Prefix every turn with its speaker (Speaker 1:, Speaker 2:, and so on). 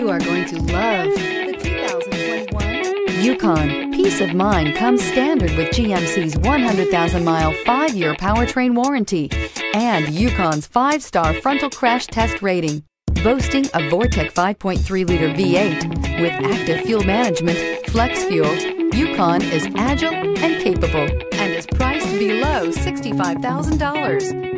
Speaker 1: to love. The 2021 Yukon. Peace of mind comes standard with GMC's 100,000 mile, five year powertrain warranty and Yukon's five star frontal crash test rating. Boasting a Vortec 5.3 liter V8 with active fuel management, flex fuel, Yukon is agile and capable and is priced below $65,000.